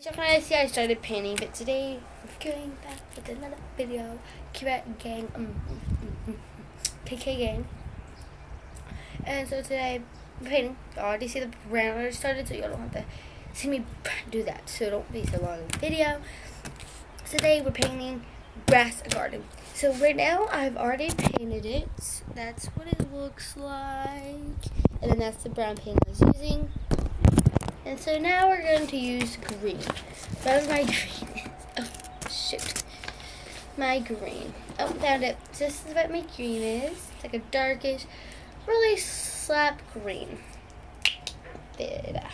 So guys, see I started painting, but today I'm going back with another video. Kyra Gang, um, mm, mm, KK Gang. And so today I'm painting. I already see the brand already started, so you don't have to see me do that. So don't be so long in the video. Today we're painting grass garden. So right now I've already painted it. That's what it looks like. And then that's the brown paint I was using. And so now we're going to use green. Wherever my green. Oh, shoot. My green. Oh, found it. This is what my green is. It's like a darkish, really slap green. Vida.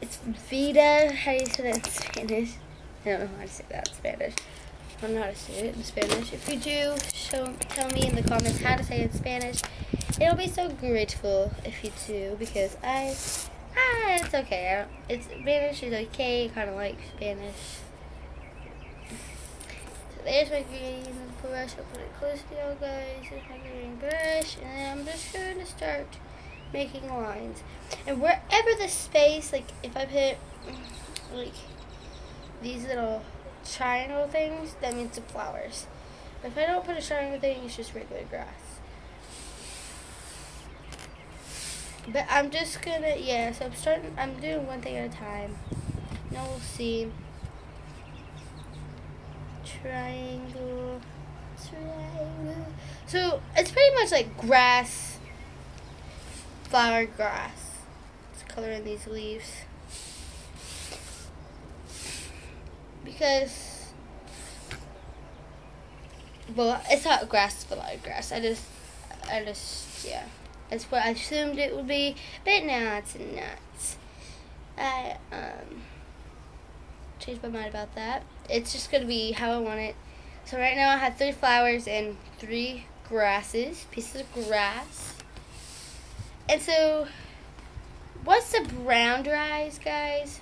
It's Vida. How do you say that in Spanish? I don't know how to say that in Spanish. I don't know how to say it in Spanish. If you do, show tell me in the comments how to say it in Spanish. It'll be so grateful if you do because I, ah, it's okay. It's Spanish is okay. Kind of like Spanish. So there's my green brush. I'll put it close to you guys. There's my green brush, and I'm just going to start making lines. And wherever the space, like if I put like these little triangle things, that means the flowers. If I don't put a triangle thing, it's just regular grass. But I'm just gonna, yeah, so I'm starting, I'm doing one thing at a time. Now we'll see. Triangle, triangle. So it's pretty much like grass, flower grass. Let's color in these leaves. Because, well, it's not grass, flower grass. I just, I just, yeah. That's what I assumed it would be, but now it's not. I um changed my mind about that. It's just gonna be how I want it. So right now I have three flowers and three grasses, pieces of grass. And so what's the brown dries, guys,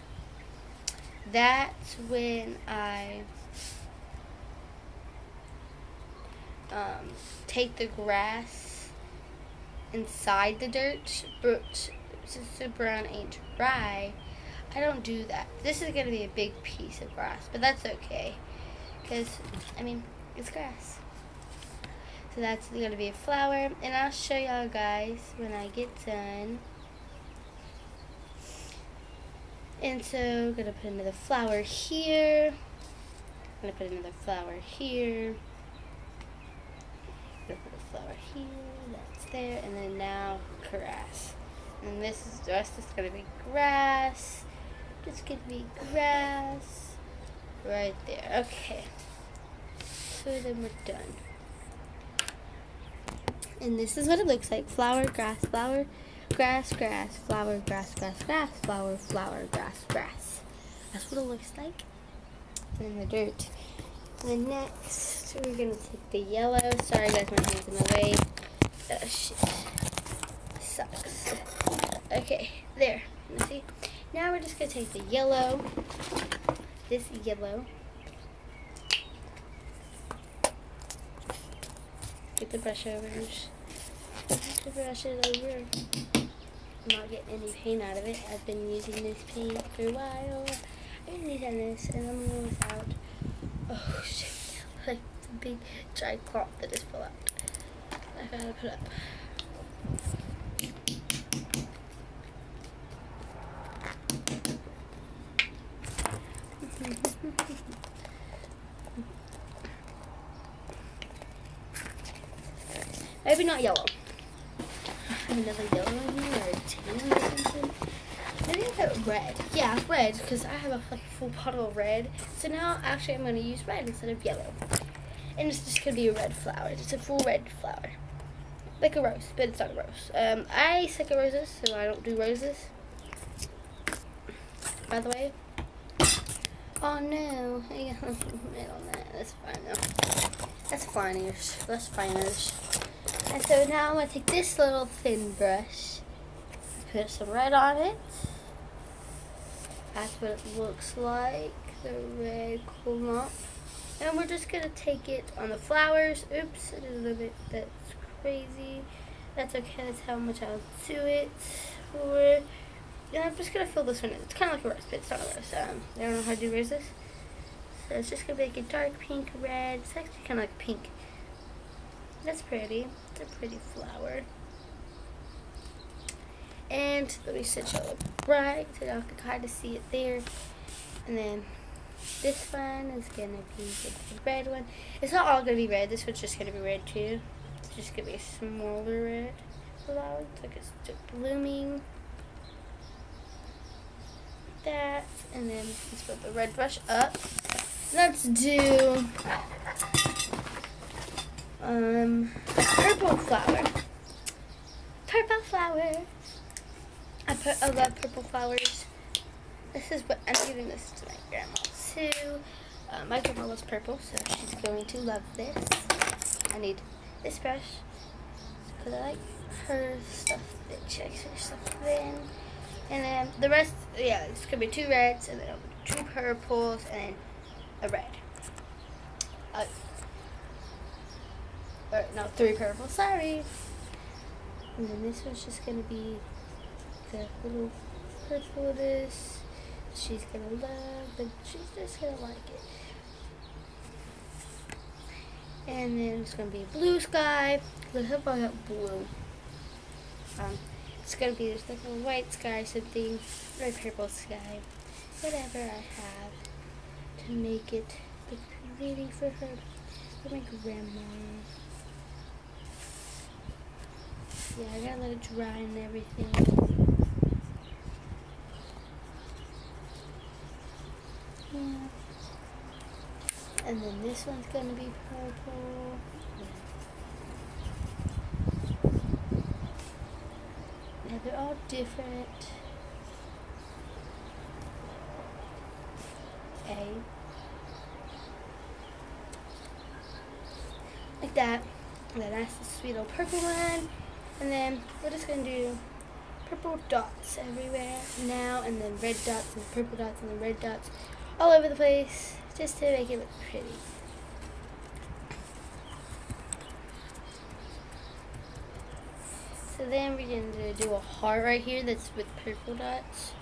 that's when I um, take the grass inside the dirt, but since the brown ain't dry, I don't do that. This is going to be a big piece of grass, but that's okay. Because, I mean, it's grass. So that's going to be a flower, and I'll show y'all guys when I get done. And so, going to put another flower here. I'm going to put another flower here. To put a flower here that's there, and then now grass. And this is the rest is gonna be grass. Just gonna be grass right there. Okay. So then we're done. And this is what it looks like. Flower, grass, flower, grass, grass, flower, grass, grass, grass, flower, flower, grass, grass. That's what it looks like. And the dirt. And then next, we're going to take the yellow. Sorry guys, my hand's in the way. Oh, shit. Sucks. Okay, there. You see? Now we're just to take the yellow, this yellow, get the brush over, brush it over. I'm not getting any paint out of it. I've been using this paint for a while. I've been using this and I'm without. Oh shit, like big giant cloth that is fell out. I gotta put up. Maybe not yellow. Another yellow in here or a tan or something. Maybe I put red. Yeah, red, because I have a like, full bottle of red. So now actually I'm going to use red instead of yellow. And it's just to be a red flower. It's a full red flower like a rose, but it's not a rose. Um, I suck at roses, so I don't do roses. By the way. Oh no, I got on that. That's fine though. That's fine-ish. That's fine-ish. And so now I'm gonna take this little thin brush, put some red on it. That's what it looks like. The red clump. And we're just gonna take it on the flowers. Oops, it is a little bit that's crazy. That's okay, that's how much I'll do it for. and I'm just gonna fill this one in. It's kind of like a rose, but it's not a rose. Um, I don't know how to do roses. So it's just gonna be like a dark pink, red. It's actually kind of like pink. That's pretty. It's a pretty flower. And let me switch it up bright so y'all can kind of see it there. And then this one is gonna be the red one. It's not all gonna be red. This one's just gonna be red too. It's just gonna be a smaller red flower. It's like it's just blooming. That and then let's put the red brush up. Let's do um purple flower. Purple flower. I put I love purple flowers. This is what I'm giving this to my grandma too. Uh, my grandma loves purple, so she's going to love this. I need this brush because I like her stuff that she likes her stuff in. And then the rest, yeah, it's gonna be two reds and then two purples and a red. Uh, or no, three purples. Sorry. And then this one's just gonna be the little purple it is. She's gonna love, but she's just gonna like it. And then it's gonna be blue sky. Let's hope I got blue. Um, it's gonna be just like a white sky, something, or purple sky, whatever I have to make it look pretty for her, for my grandma. Yeah, I gotta let it dry and everything. Yeah. And then this one's gonna be purple. Yeah, they're all different. A. Like that. And then that's the sweet little purple one. And then we're just gonna do purple dots everywhere now and then red dots and purple dots and then red dots all over the place just to make it look pretty. So then we're going to do a heart right here that's with purple dots.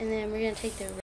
And then we're going to take the